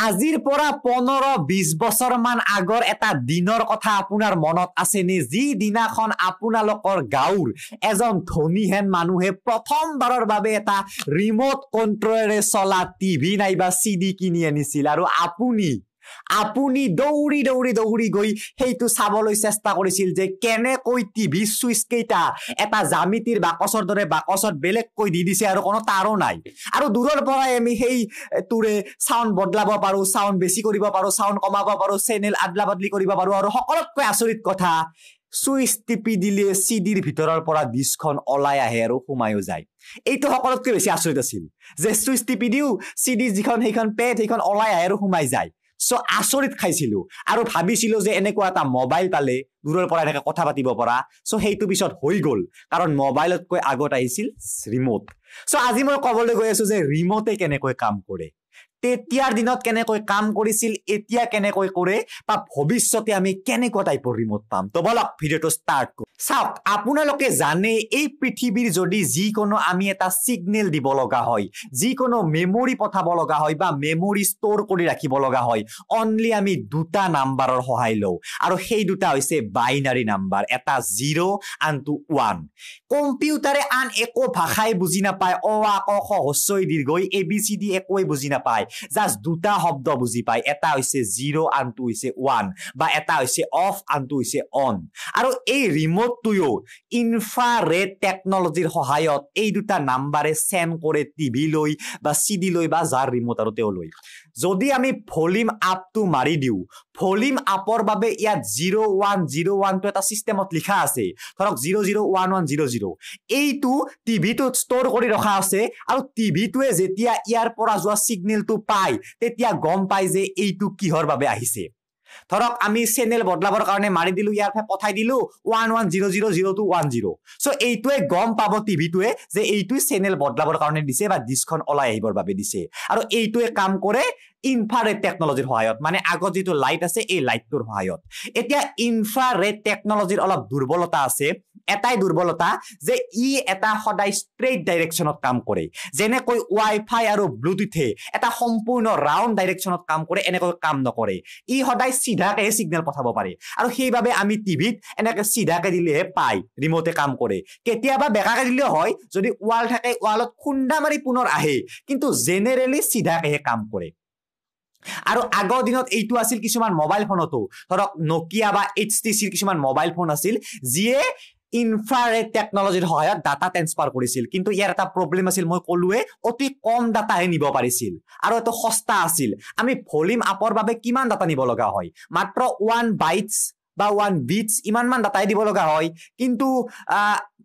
আজিৰ পৰা পোন্ধৰ বিশ বছৰ মান আগৰ এটা দিনৰ কথা আপোনাৰ মনত আছেনে? যি দিনাখন আপোনালোকৰ গাঁৱৰ এজন ধনীহেন মানুহে প্ৰথমবাৰৰ বাবে এটা ৰিমট কণ্ট্ৰলেৰে চলা টিভি নাইবা চি ডি কিনি আনিছিল আৰু আপুনি আপুনি দৌৰি দৌৰি দৌৰি গৈ সেইটো চাবলৈ চেষ্টা কৰিছিল যে কেনেকৈ টিভি চুইচ কেইটা এটা জামিতিৰ বাকচৰ দৰে বাকচত বেলেগকৈ দি দিছে আৰু কোনো তাৰো নাই। আৰু দূৰৰ পৰাই আমি সেই তোৰে চাউণ্ড বদলাব পাৰো চাউণ্ড বেছি কৰিব পাৰো চাউণ্ড কমাব পাৰো চেনেল আদলা বদলি কৰিব পাৰো আৰু সকলোতকৈ আচৰিত কথা চুইচ টিপি দিলে চি ডিৰ ভিতৰৰ পৰা ডিছখন ওলাই আহে আৰু সোমায়ো যায়। এইটো সকলোতকৈ বেছি আচৰিত আছিল যে চুইচ টিপি দিওঁ চি ডি যিখন সেইখন পেড সেইখন ওলাই আহে আৰু সোমাই যায়। চ' আচৰিত খাইছিলো। আৰু ভাবিছিলো যে এনেকুৱা এটা মোবাইল পালে দূৰৰ পৰা এনেকে কথা পাতিব পৰা। চ' সেইটো পিছত হৈ গ'ল। কাৰণ মোবাইলতকৈ আগত আহিছিল ৰিমট চ' আজি মই ক'বলৈ গৈ আছো যে ৰিমটে কেনেকৈ কাম কৰে। তেতিয়াৰ দিনত কেনেকৈ কাম কৰিছিল এতিয়া কেনেকৈ কৰে বা ভৱিষ্যতে আমি কেনেকুৱা টাইপৰ ৰিমট পাম। তো বলক ভিডিঅ'টো ষ্টাৰ্ট কৰোঁ। চাওক আপোনালোকে জানে এই পৃথিৱীৰ যদি যিকোনো আমি এটা ছিগনেল দিব লগা হয় যিকোনো মেমৰি পঠাব লগা হয় বা মেমৰি ষ্ট'ৰ কৰি ৰাখিব লগা হয় অনলি আমি দুটা নাম্বাৰৰ সহায় লওঁ। আৰু সেই দুটা হৈছে বাইনাৰী নাম্বাৰ এটা জিৰ' আনটো ওৱান কম্পিউটাৰে আন একো ভাষাই বুজি নাপায় অ আ ক খ হস্ৰই দীৰ্ঘই এ বি চি ডি একোৱে বুজি নাপায়। জাষ্ট দুটা শব্দ বুজি পায় এটা হৈছে জিৰ' আনটো হৈছে ওৱান বা এটা হৈছে অফ আনটো হৈছে অন আৰু এই ৰিমটটোৱেও ইনফ্ৰাৰেড টেকনলজিৰ সহায়ত এই দুটা নাম্বাৰে চেণ্ড কৰে টিভি বা চি ডি লৈ বা যাৰ ৰিমট আৰু তেওঁ লৈ। যদি আমি ভলিউম আপটো মাৰি দিওঁ ভলিউম আপৰ বাবে ইয়াত জিৰ' ওৱান জিৰ' ওৱানটো এটা চিষ্টেমত লিখা আছে। ধৰক zero' zero' one one zero' zero' এইটো টিভিটোত ষ্ট'ৰ কৰি ৰখা আছে আৰু টিভিটোৱে যেতিয়া ইয়াৰ পৰা যোৱা ছিগনেলটো পায় তেতিয়া গম পায় যে এইটো কিহৰ বাবে আহিছে। ধৰক আমি চেনেল বদলাবৰ কাৰণে মাৰি দিলো ইয়াৰ পঠাই দিলো one one zero' zero' zero' two one zero' চ' এইটোৱে গম পাব টিভিটোৱে যে এইটোৱে চেনেল বদলাবৰ কাৰণে দিছে বা ডিছখন ওলাই আহিবৰ বাবে দিছে। আৰু এইটোৱে কাম কৰে ইনফ্ৰাৰেড টেকনলজিৰ সহায়ত মানে আগত যিটো লাইট আছে এই লাইটটোৰ সহায়ত। এতিয়া ইনফ্ৰাৰেড টেকনলজিৰ অলপ দুৰ্বলতা আছে। এটাই দুৰ্বলতা যে ই এটা সদায় ষ্ট্ৰেইট ডাইৰেকশ্যনত কাম কৰে। যেনেকৈ ৱাই ফাই আৰু ব্লুটুথে এটা সম্পূৰ্ণ ৰাউণ্ড ডাইৰেকশ্যনত কাম কৰে এনেকৈ কাম নকৰে। ই সদায় চিধাকেহে ছিগনেল পঠাব পাৰে। আৰু সেইবাবে আমি টিভিত এনেকে চিধাকে দিলেহে পায় ৰিমটে কাম কৰে। কেতিয়াবা বেকাকে দিলেও হয় যদি ৱাল থাকে ৱালত খুন্দা মাৰি পুনৰ আহে। কিন্তু জেনেৰেলি চিধাকেহে কাম কৰে। আৰু আগৰ দিনত এইটো আছিল কিছুমান মোবাইল ফোনতো ধৰক নকিয়া বা এইচ টি চিৰ কিছুমান মোবাইল ফোন আছিল যিয়ে ইনফ্ৰাৰেড টেকনলজিৰ সহায়ত ডাটা ট্ৰেন্সফাৰ কৰিছিল। কিন্তু ইয়াৰ এটা প্ৰব্লেম আছিল মই ক'লোৱে অতি কম ডাটাহে নিব পাৰিছিল। আৰু এইটো সস্তা আছিল। আমি ভলিউম আপৰ বাবে কিমান ডাটা নিব লগা হয়? মাত্ৰ ওৱান বাইটছ বা ওৱান বিটছ ইমানমান ডাটাই দিব লগা হয়। কিন্তু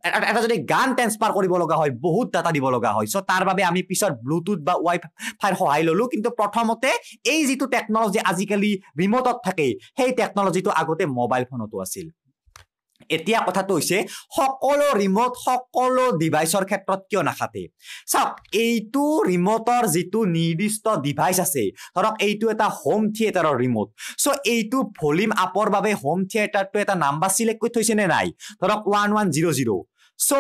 এটা যদি গান ট্ৰেন্সফাৰ কৰিব লগা হয় বহুত ডাটা দিব লগা হয়। চ' তাৰ বাবে আমি পিছত ব্লুটুথ বা ৱাই ফাইৰ সহায় ললো। কিন্তু প্ৰথমতে এই যিটো টেকনলজি আজিকালি ৰিমটত থাকে সেই টেকনলজিটো আগতে মোবাইল ফোনতো আছিল। এতিয়া কথাটো হৈছে সকলো ৰিমট সকলো ডিভাইচৰ ক্ষেত্ৰত কিয় নাখাতে চাওক এইটো ৰিমটৰ যিটো নিৰ্দিষ্ট ডিভাইচ আছে ধৰক এইটো এটা হোম থিয়েটাৰৰ ৰিমট চ' এইটো ভলিউম আপৰ বাবে হোম থিয়েটাৰটো এটা নাম্বাৰ চিলেক্ট কৰি থৈছে নে নাই? ধৰক ওৱান ওৱান জিৰ' জিৰ' চ'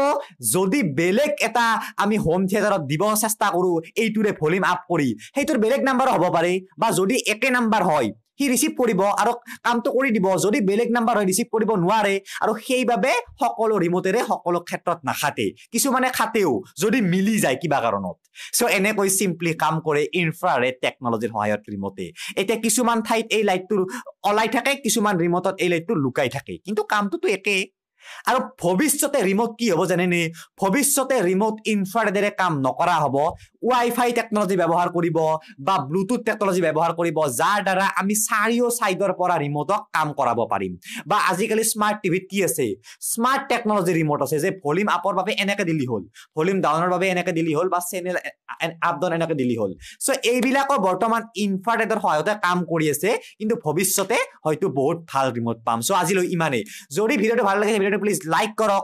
যদি বেলেগ এটা আমি হোম থিয়েটাৰত দিব চেষ্টা কৰো এইটোৰে ভলিউম আপ কৰি সেইটোৰ বেলেগ নাম্বাৰো হ'ব পাৰে বা যদি একে নাম্বাৰ হয় সি ৰিচিভ কৰিব আৰু কামটো কৰি দিব যদি বেলেগ নাম্বাৰ হয় ৰিচিভ কৰিব নোৱাৰে আৰু সেইবাবে সকলো ৰিমটেৰে সকলো ক্ষেত্ৰত নাখাতে কিছুমানে খাতেও যদি মিলি যায় কিবা কাৰণত। চ' এনেকৈ চিম্পলি কাম কৰে ইনফ্ৰাৰেড টেকনলজিৰ সহায়ত ৰিমটে এতিয়া কিছুমান ঠাইত এই লাইটটো ওলাই থাকে কিছুমান ৰিমটত এই লাইটটো লুকাই থাকে কিন্তু কামটোতো একেই আৰু ভৱিষ্যতে ৰিমট কি হ'ব জানেনে? ভৱিষ্যতে ৰিমট ইনফ্ৰাৰেডেৰে কাম নকৰা হ'ব। ৱাই ফাই টেকনলজি ব্যৱহাৰ কৰিব বা ব্লুটুথ টেকনলজি ব্যৱহাৰ কৰিব যাৰ দ্বাৰা আমি চাৰিও চাইডৰ পৰা ৰিমটক কাম কৰাব পাৰিম। বা আজিকালি স্মাৰ্ট টিভিত কি আছে? স্মাৰ্ট টেকনলজি ৰিমট আছে যে ভলিউম আপৰ বাবে এনেকে দিলি হ'ল। ভলিউম ডাউনৰ বাবে এনেকে দিলি হ'ল বা চেনেল আপ ডাউন এনেকে দিলি হ'ল। চ' এইবিলাকৰ বৰ্তমান ইনফ্ৰাৰেডৰ সহায়তে কাম কৰি আছে। কিন্তু ভৱিষ্যতে হয়তো বহুত ভাল ৰিমট পাম। চ' আজিলৈ ইমানেই। যদি ভিডিঅ'টো ভাল লাগিছে ভিডিঅ'টো প্লিজ লাইক কৰক।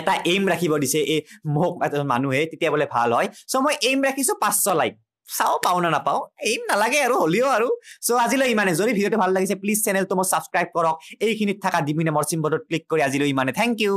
এটা এইম ৰাখিব দিছে এই মোক মানুহে তেতিয়া বোলে ভাল হয়। চ' মই এইম ৰাখিছো পাঁচশ লাইক চাওঁ পাওঁ নে নাপাওঁ এইম নালাগে আৰু হ'লেও আৰু। চ' আজিলৈ ইমানে। যদি ভিডিঅ'টো ভাল লাগিছে প্লিজ চেনেলটো মই ছাবস্ক্ৰাইব কৰক। এইখিনিত থকা ডিমি নামৰ চিম্বলত ক্লিক কৰি আজিলৈ ইমানে। Thank U